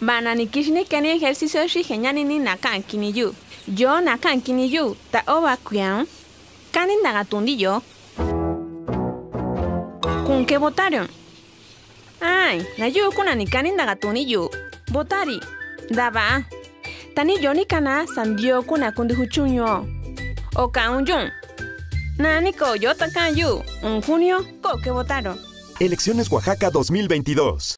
Banani kishni kani ejercicio shi genyani ni nakan kini yu. Yo nakan kini yu, ta oba kuyan. Kani nagatundi yo. ¿Con qué votaron? Ay, na yu kani nagatuni yu. Votari. Daba. Tani yo ni kana sandio kuna kundi huchunyo. O ka yun. Nani ko yo takan yu. Un junio, ko que votaron. Elecciones Oaxaca 2022.